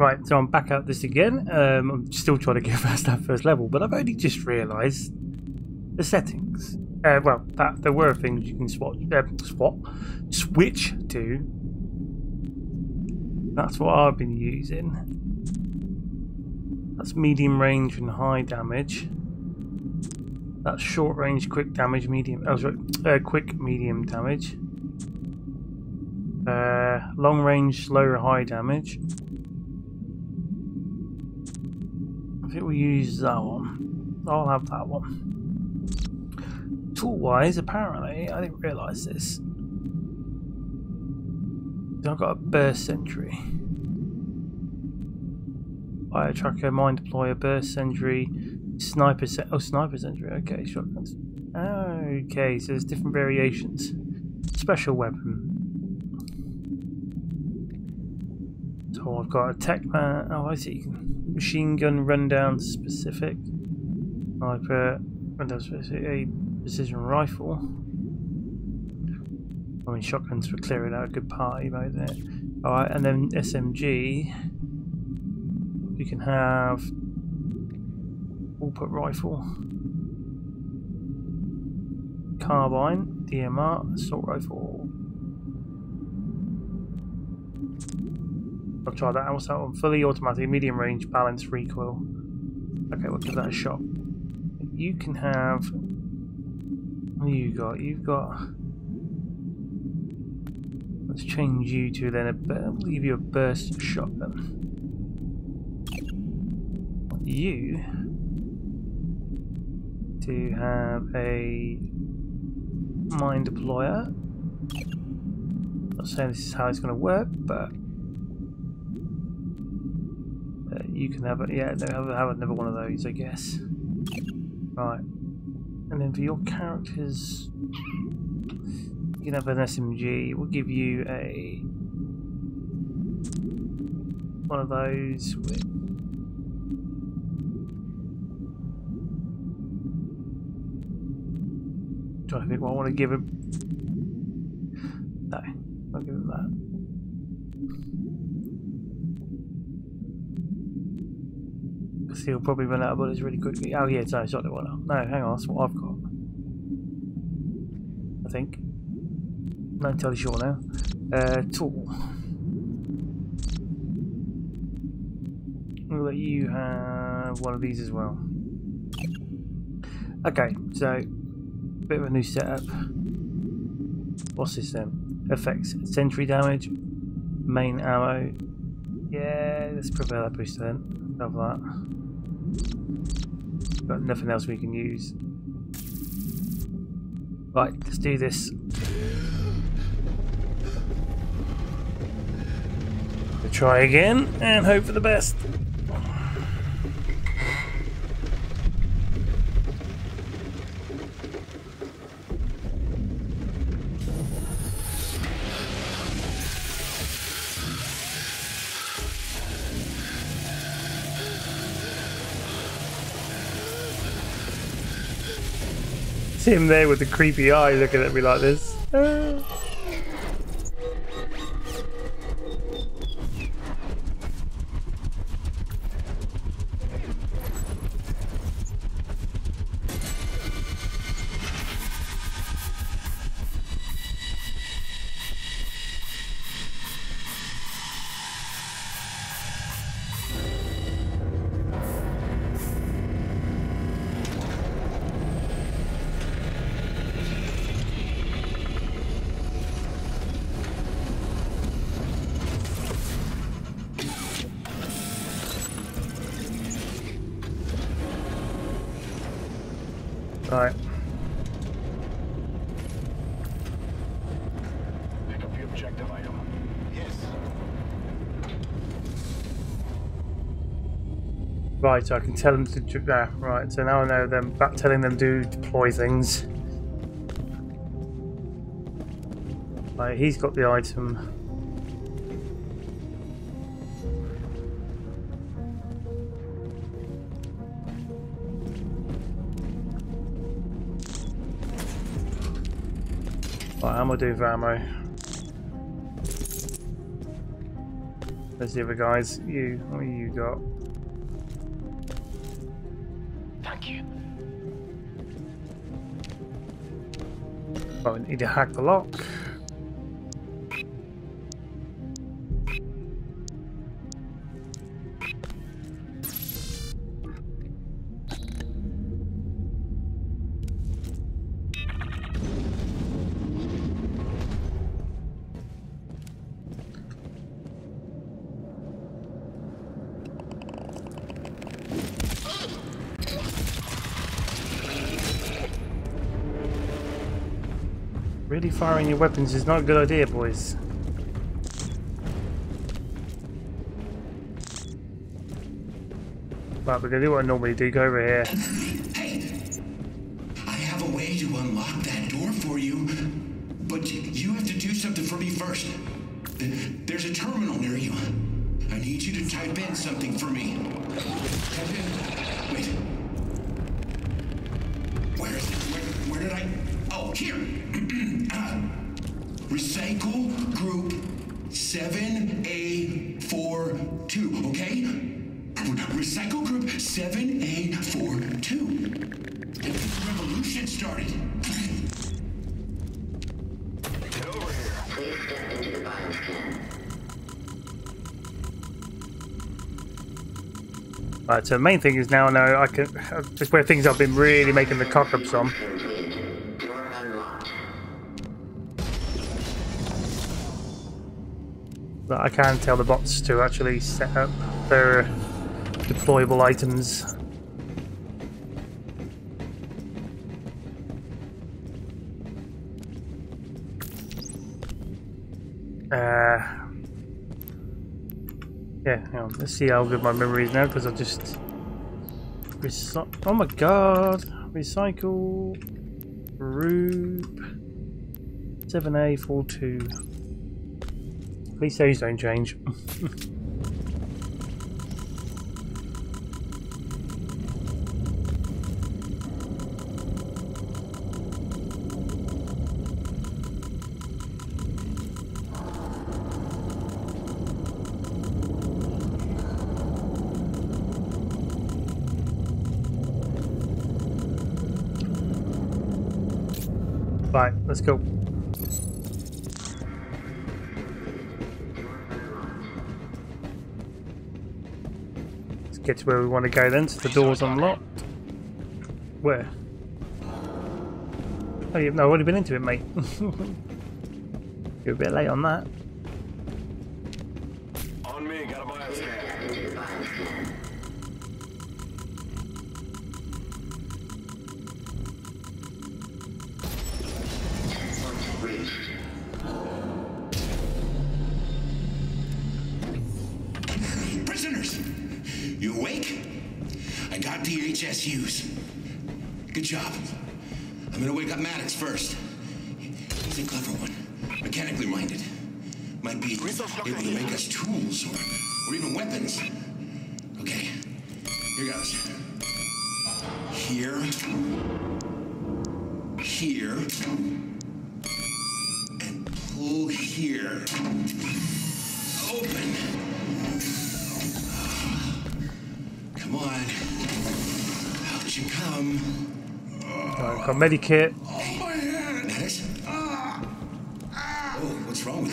Right, so I'm back at this again. Um, I'm still trying to get past that first level, but I've only just realised the settings. Uh, well, that there were things you can swap, uh, swap, switch to. That's what I've been using. That's medium range and high damage. That's short range, quick damage, medium. Oh, sorry, uh, quick, medium damage. Uh, long range, slow, high damage. I think we use that one. I'll have that one. Tool wise, apparently, I didn't realise this. I've got a burst sentry. Fire tracker, mine deployer, burst sentry, sniper se oh sniper sentry, okay, shotguns. Okay, so there's different variations. Special weapon. So I've got a tech man oh I see machine gun rundown specific. Sniper rundown specific a precision rifle. I mean shotguns for clearing out a good party mode there. Alright, and then SMG you can have all-put rifle, carbine, DMR, assault rifle. I'll try that. That one? Fully automatic, medium range, balanced recoil. Okay, we'll give that a shot. You can have. What you got? You've got. Let's change you to then a. leave you a burst shotgun you to have a mine deployer. Not saying this is how it's going to work, but you can have it. Yeah, no, have, have another one of those, I guess. Right, and then for your characters, you can have an SMG. We'll give you a one of those with to think what I want to give him. No, I'll give him that. He'll probably run out of bullets really quickly. Oh yeah, sorry, sorry, one. No, hang on, that's what I've got. I think. Not entirely sure now. Uh, tool. We'll let you have one of these as well. Okay, so bit of a new setup. What's this then? Effects sentry damage, main ammo. Yeah, let's prepare that booster then. Love that. Got nothing else we can use. Right, let's do this. We'll try again and hope for the best. Him there with the creepy eye looking at me like this. Right, so I can tell them to do that. Right, so now I know them back telling them to deploy things. Right, he's got the item. Right, how am I doing for ammo? There's the other guys. You, what you got? Oh, I need to hack the lock. Firing your weapons is not a good idea, boys. Right, we're gonna do what I normally do, go over here. Hey, I have a way to unlock that door for you, but you have to do something for me first. There's a terminal near you. I need you to type in something for me. Type in. Right, so the main thing is now I know I can. Just where things I've been really making the cock on. That I can tell the bots to actually set up their deployable items. Uh, yeah, hang on. Let's see how good my memory is now because I just. Oh my god! Recycle. Group. 7A42. At least those don't change. right, let's go. Let's get to where we want to go then, so the door's unlocked. Where? Oh, yeah, no, already been into it, mate. You're a bit late on that. The HSUs. Good job. I'm gonna wake up Maddox first. He's a clever one, mechanically minded. Might be able to make us tools or, or even weapons. Okay, here goes. Here. Here. Got medikit. Oh. Oh, what's wrong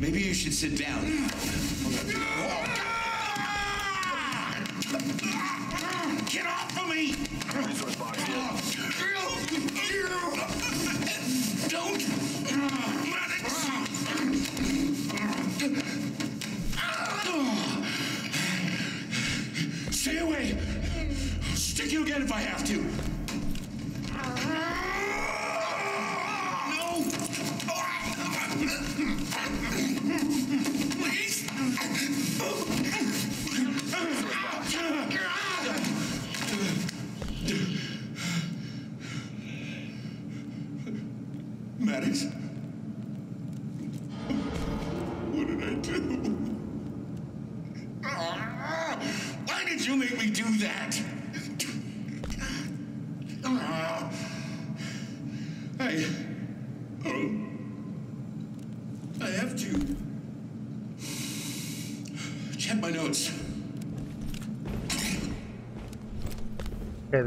Maybe you should sit down.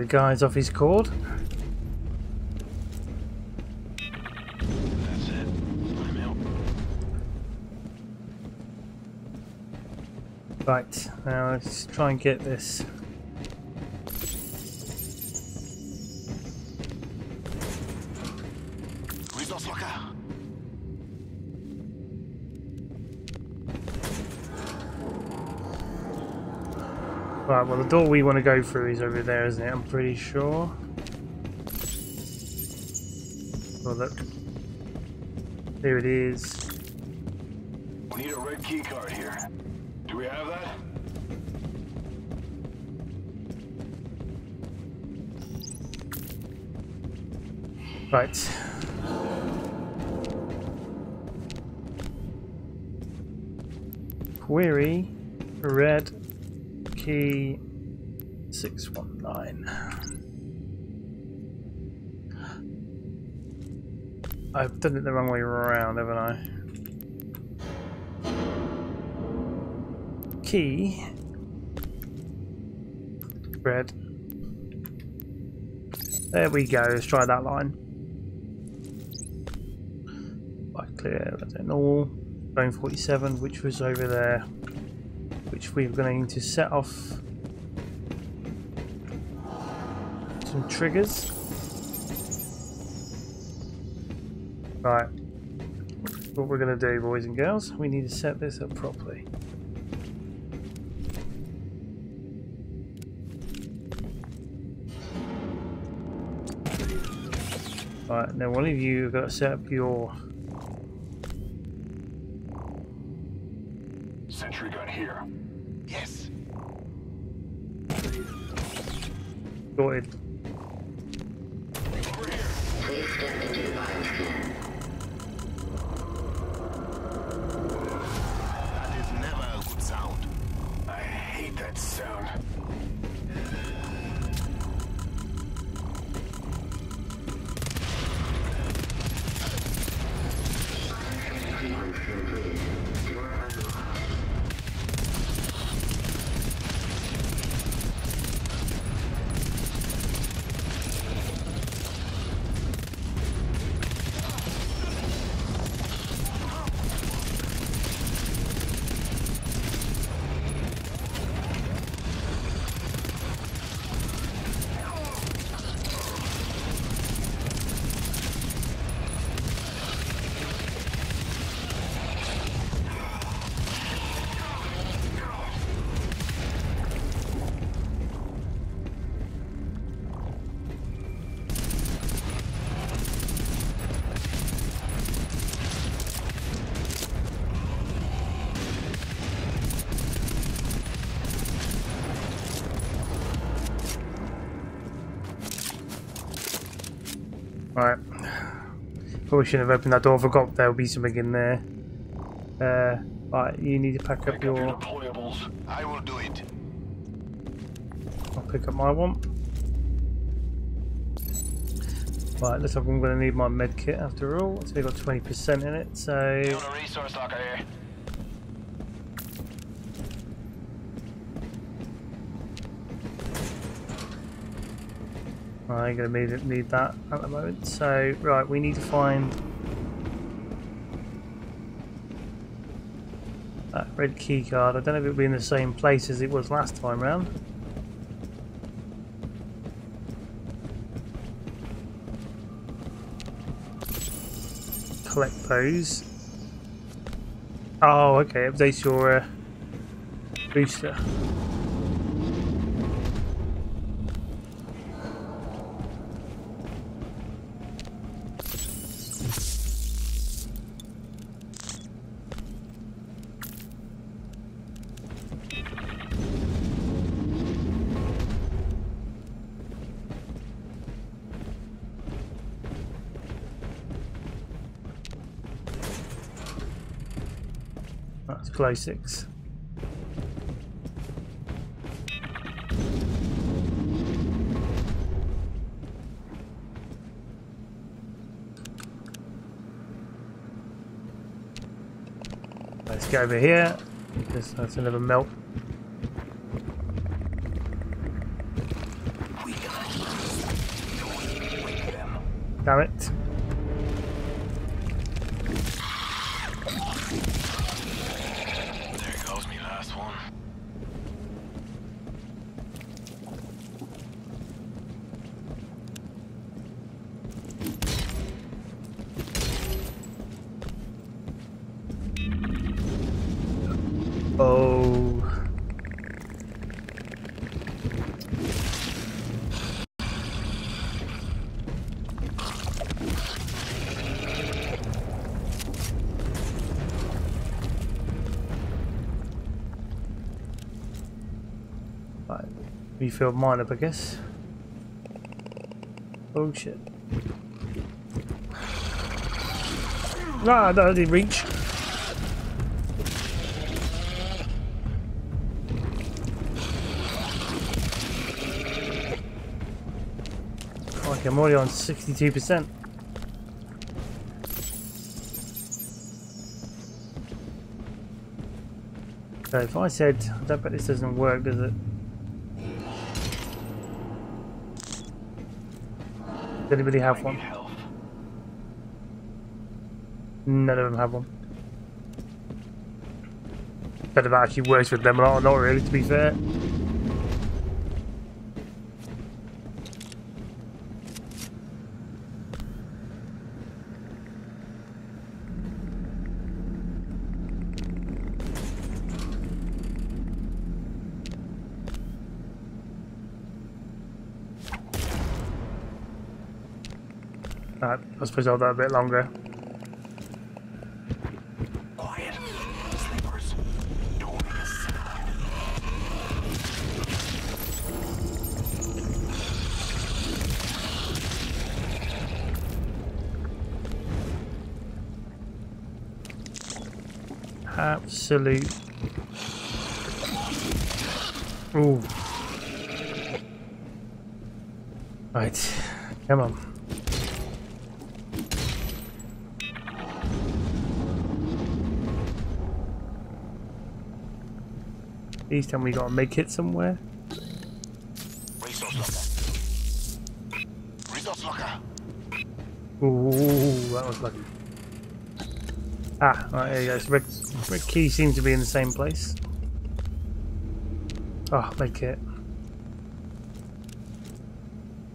The guy's off his cord. That's it. I'm out. Right, now let's try and get this. Resource locker. Right, well the door we want to go through is over there, isn't it? I'm pretty sure. Oh look. There it is. We need a red key card here. Do we have that? Right. Query red key 619. I've done it the wrong way around, haven't I? Key red. There we go, let's try that line. Right, clear, that's it normal. Bone 47, which was over there, which we're going to set off some triggers. Right, what we're going to do, boys and girls, we need to set this up properly. Right, now one of you have got to set up your sorted. Over Probably shouldn't have opened that door. I forgot there would be something in there. Uh, right, you need to pack up up your your. deployables. I will do it. I'll pick up my one. Right, looks like I'm going to need my med kit after all. It's only got 20% in it, so. A resource locker here. I'm going to need, need that at the moment. So, right, we need to find that red key card. I don't know if it'll be in the same place as it was last time round. Collect those. Oh, okay. Update your uh, booster. Let's go over here, because that's another melt. Damn it. Refill mine up, I guess. Oh shit. Ah, no, I didn't reach. Okay, I'm already on 62%. So if I said, I don't bet this doesn't work, does it? Anybody have one? None of them have one. But if it actually works with them or not, not really, to be fair. I suppose I'll a bit longer. Quiet. Sleepers. Don't make a sound. Absolute. Ooh. Right. Come on. Tell me we got a make it somewhere. Resource locker. Resource locker. Ooh, that was lucky. Ah, right, there you go. So red, red key seems to be in the same place. Oh, make it.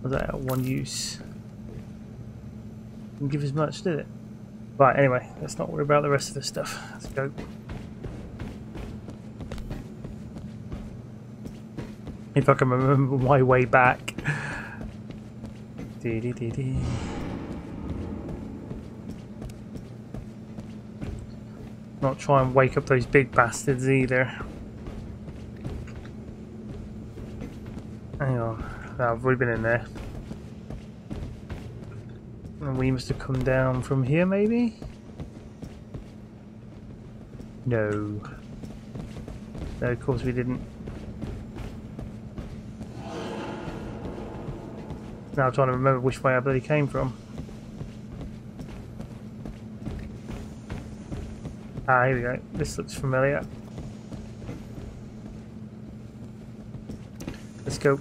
Was that at one use? Didn't give as much, did it? Right, anyway, let's not worry about the rest of the stuff. Let's go. If I can remember my way back. Dee dee dee dee. Not try and wake up those big bastards either. Hang on. No, I've already been in there. And we must have come down from here, maybe? No. No, of course we didn't. Now trying to remember which way I bloody came from. Ah, here we go. This looks familiar. Let's go.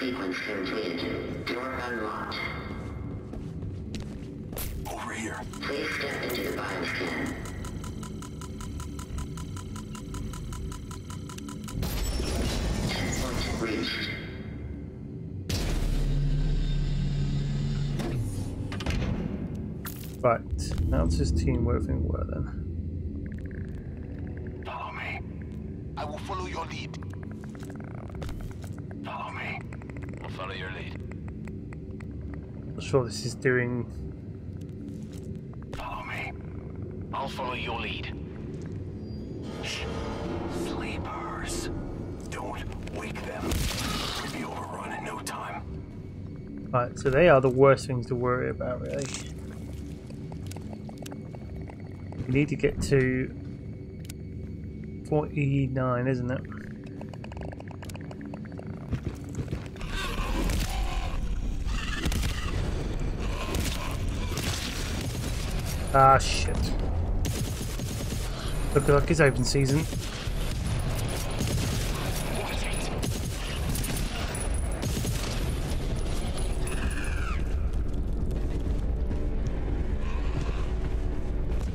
Sequence completed. Now it's just teamwork then. Follow me. I will follow your lead. Follow me. I'll follow your lead. Not sure this is doing. Follow me. I'll follow your lead. Shh. Sleepers. Don't wake them. We'll be overrun in no time. Right, so they are the worst things to worry about, really. We need to get to 49, isn't it? Ah, shit. Look like it's open season.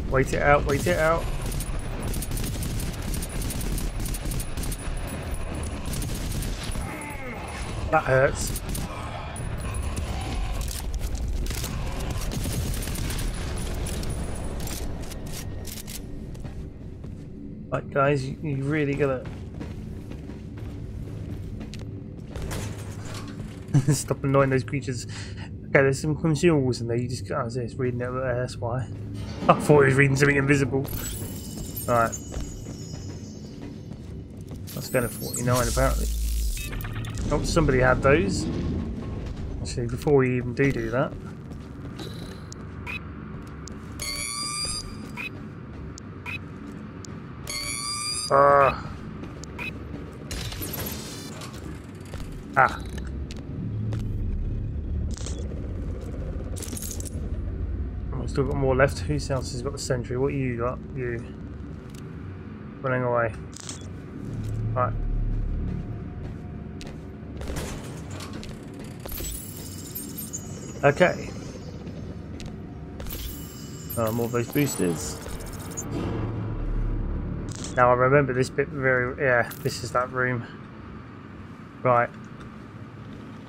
Wait it out, wait it out. That hurts. Right, guys, you, you really gotta stop annoying those creatures. Okay, there's some consumables in there. You just got oh, it's reading it. uh, That's why. I thought he was reading something invisible. Alright. That's going to 49 apparently. Oh, somebody had those. Actually, before we even do do that. Ah. Ah. Still got more left. Who else has got the sentry? What you got? You. Running away. Right. Okay. Uh, more of those boosters. Now I remember this bit very... Yeah, this is that room. Right.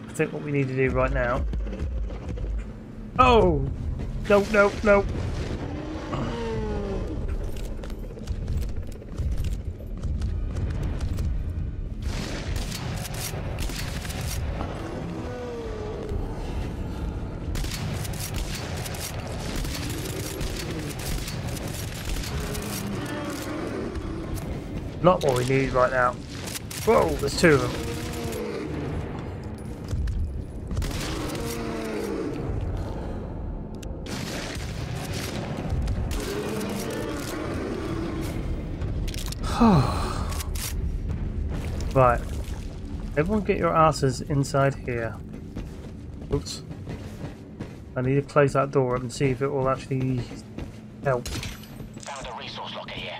I think what we need to do right now... Oh! No, no, no! Not what we need right now. Whoa, there's two of them. Everyone get your asses inside here. Oops. I need to close that door up and see if it will actually help. Found a resource locker here.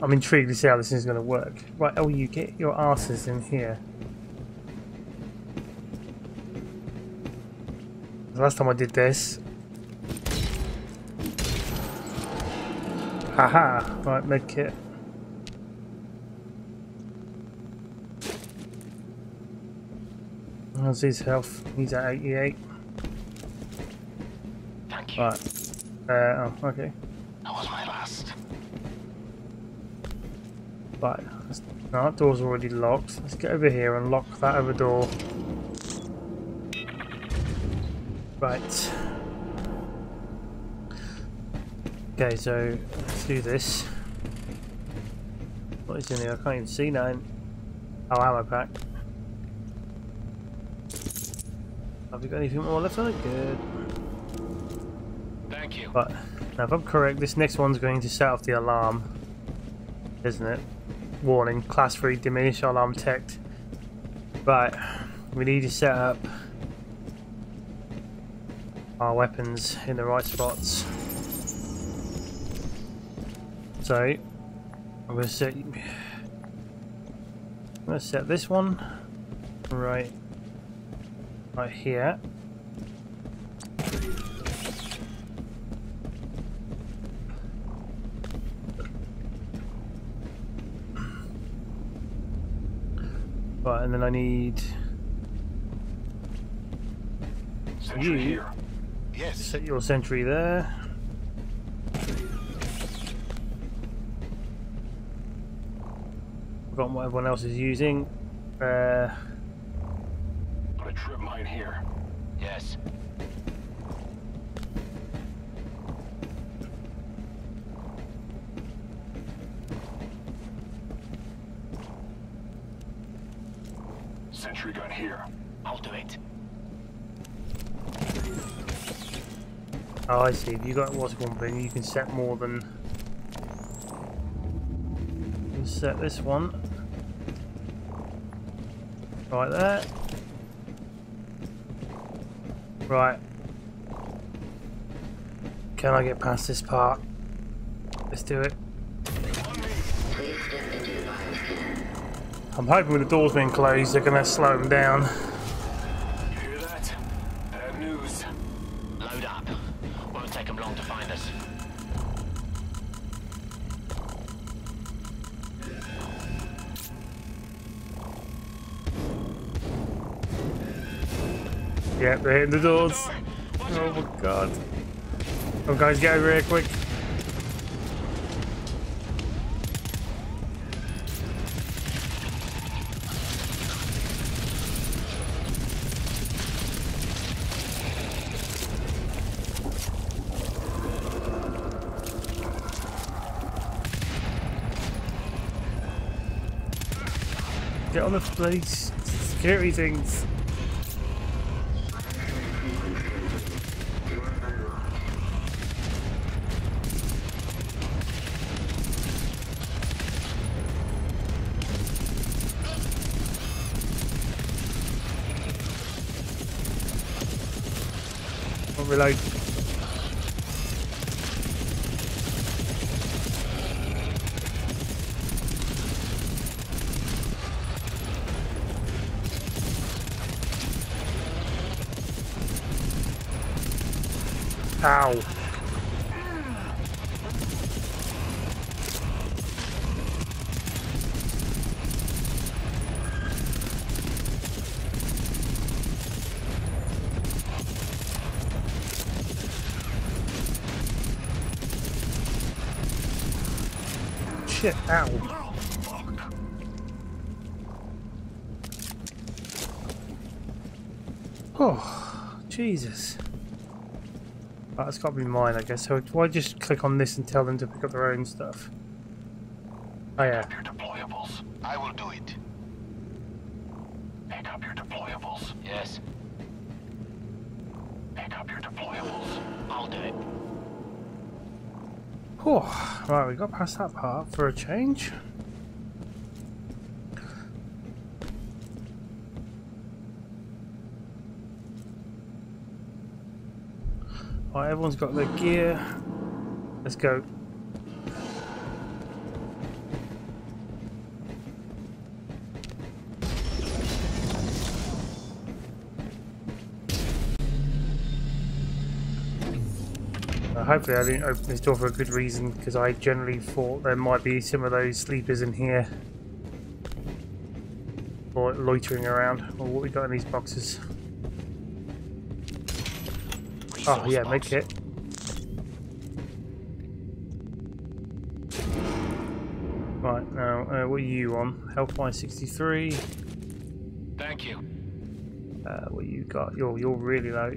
I'm intrigued to see how this is going to work. Right, oh, you get your asses in here. Last time I did this. Haha! Right, medkit. How's his health? He's at 88. Thank you. Right. Uh, oh, okay. That was my last. Right. no, that door's already locked. Let's get over here and lock that other door. Right. Okay, so let's do this. What is in here? I can't even see now. Oh, ammo pack. Have we got anything more left on it? Good. Thank you. But now, if I'm correct, this next one's going to set off the alarm, isn't it? Warning: Class 3 diminish alarm detect. Right, we need to set up our weapons in the right spots. So, I'm going to set. I'm going to set this one right, right here. Right, and then I need You- here. Yes. set your sentry there. Forgotten what everyone else is using. Uh, Put a trip mine here. Yes. Sentry gun here. I'll do it. Oh, I see. If you got what's one thing, you can set more than. You can set this one. Right there. Right. Can I get past this part? Let's do it. I'm hoping with the doors being closed, they're going to slow them down. You hear that? Bad news. Load up. Won't take them long to find us. Yeah, they're hitting the doors. Oh my god. Oh guys, get over here quick. Get on the bloody security things. I'll reload. Ow. Shit, ow. Oh, Jesus. Right, that's got to be mine, I guess. So do I just click on this and tell them to pick up their own stuff? Oh yeah. Pick up Your deployables. I will do it. Pick up your deployables. Yes, Pick up your deployables. I'll do it. Oh, right, we got past that part for a change. Right, everyone's got their gear. Let's go. Uh, hopefully I didn't open this door for a good reason because I generally thought there might be some of those sleepers in here or loitering around or what we got in these boxes. Oh yeah, make it. Right now, uh, what are you on? Health by 63. Thank you. Uh, what you got? You're you're really low.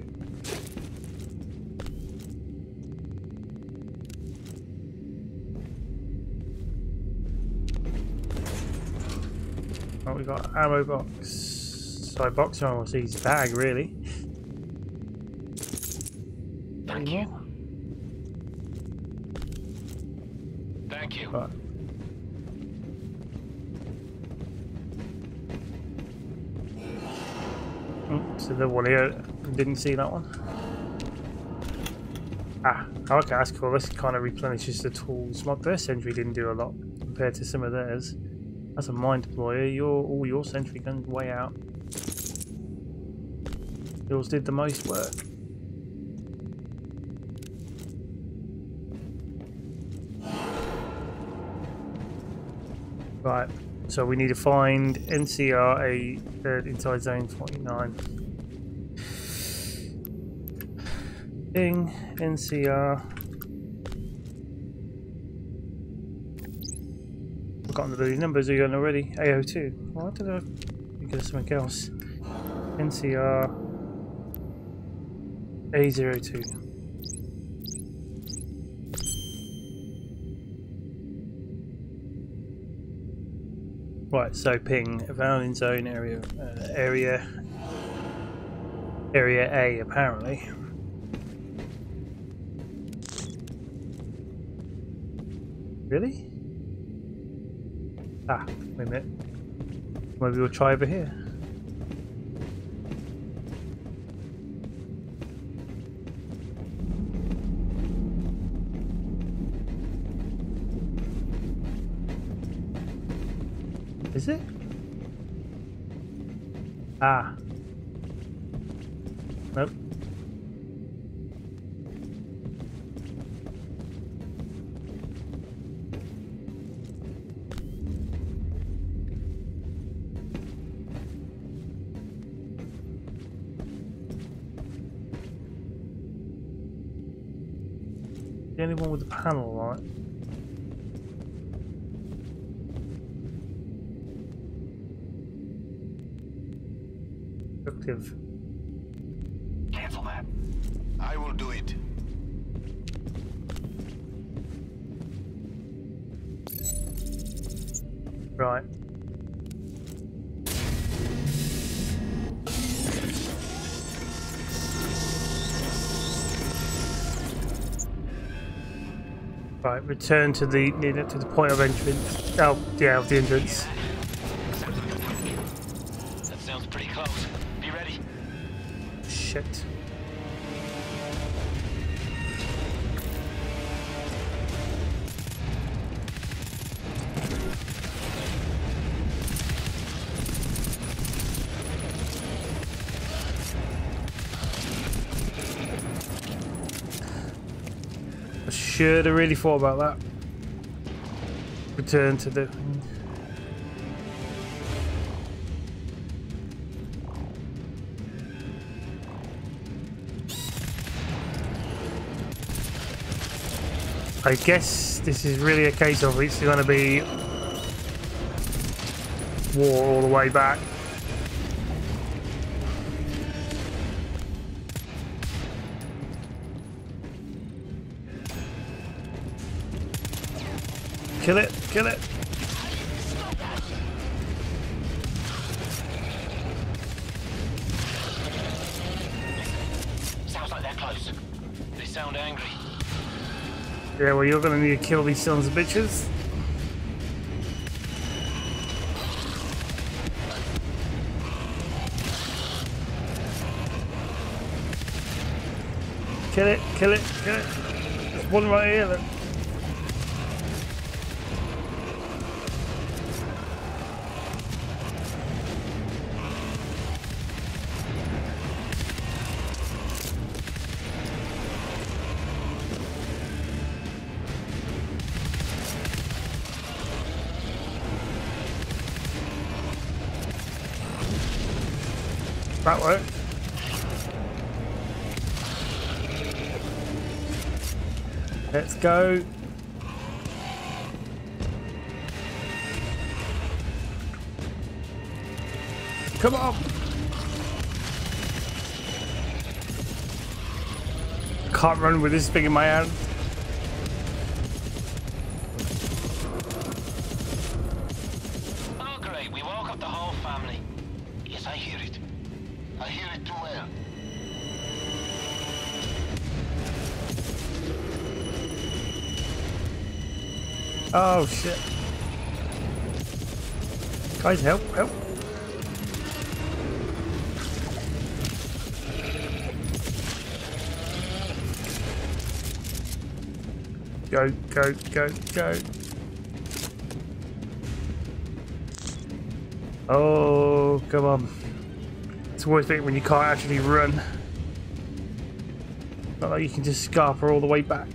Oh, we got ammo box. Sorry, box ammo. See his bag really. Thank you. Thank you. Right. Oh, so the one here didn't see that one. Ah, okay, that's cool. This kind of replenishes the tools. My first sentry didn't do a lot compared to some of theirs. That's a mine deployer. Your all your sentry guns way out. Yours did the most work. Right, so we need to find NCR a uh, inside zone 49. Ding, NCR. I've gotten the bloody numbers again already. AO2. Why did I think something else? NCR A02. Right, so ping found in zone area uh, area area A apparently. Really? Ah, wait a minute. Maybe we'll try over here. Is it? Ah. Nope. The only one with the panel, right? Productive. Cancel that. I will do it. Right. Right, return to the near to the point of entrance. Oh, yeah, of the entrance. Shit. I should have really thought about that. Return to the. I guess this is really a case of it's going to be war all the way back. Kill it, kill it. Sounds like they're close. They sound angry. Yeah, well, you're to need to kill these sons of bitches. Kill it, kill it, kill it. There's one right here. Look. That work? Let's go. Come on. Can't run with this thing in my hand. Oh, great. We woke up the whole family. Yes, I hear it. I hear it too well. Oh shit. Guys, help, help. Go, go, go, go. Oh, come on. It's worth it when you can't actually run. Not like you can just scarper all the way back.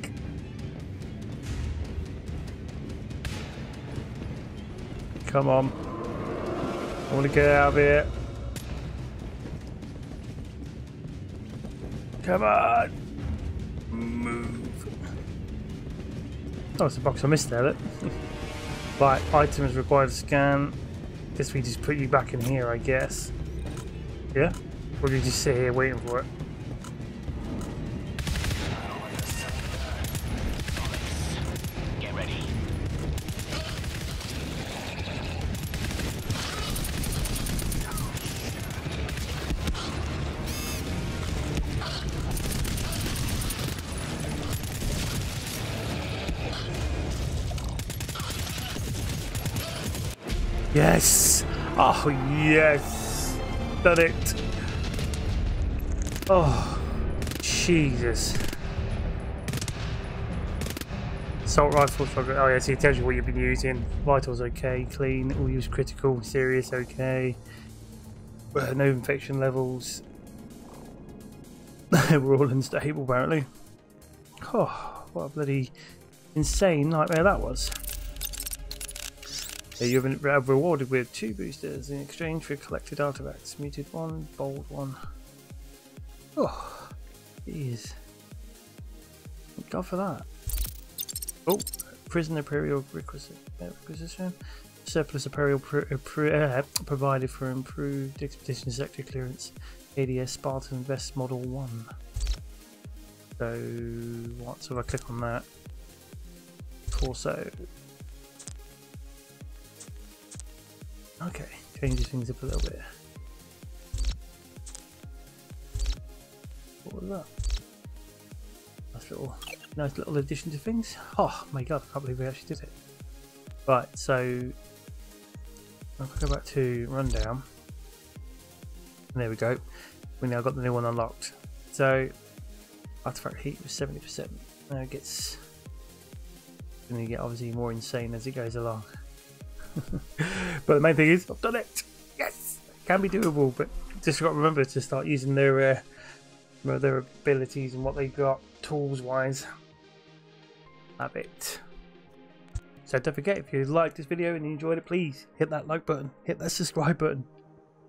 Come on. I want to get out of here. Come on. Move. Oh, it's a box I missed there, look. right, items required to scan. Guess we just put you back in here, I guess. Yeah? Or do you just sit here waiting for it? Yes! Oh, yes! Done it! Oh, Jesus. Assault rifle, so- oh yeah, see, it tells you what you've been using. Vitals okay, clean, all use critical, serious okay. Uh, no infection levels. We're all unstable apparently. Oh, what a bloody insane nightmare that was. You've been rewarded with two boosters in exchange for collected artifacts. Muted one, bold one. Oh, jeez. Thank God for that. Oh, prison imperial requisi- uh, requisition. Surplus imperial uh, uh, provided for improved expedition sector clearance. ADS Spartan Vest Model 1. So, what? So I click on that. Torso. Okay, changes things up a little bit. What was that? Nice little, nice little addition to things. Oh my god, I can't believe we actually did it. Right, so if I go back to rundown, And there we go. We now got the new one unlocked. So artifact heat was seventy percent. Now it gets going to get obviously more insane as it goes along. but the main thing is I've done it. Yes, can be doable, but just got to remember to start using their uh, their abilities and what they've got tools wise. Have it. So don't forget if you liked this video and you enjoyed it, please hit that like button, hit that subscribe button,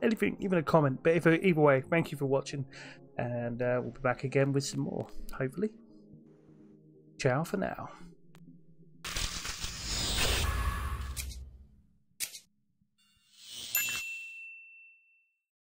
anything, even a comment. But if either way, thank you for watching, and uh, we'll be back again with some more, hopefully. Ciao for now.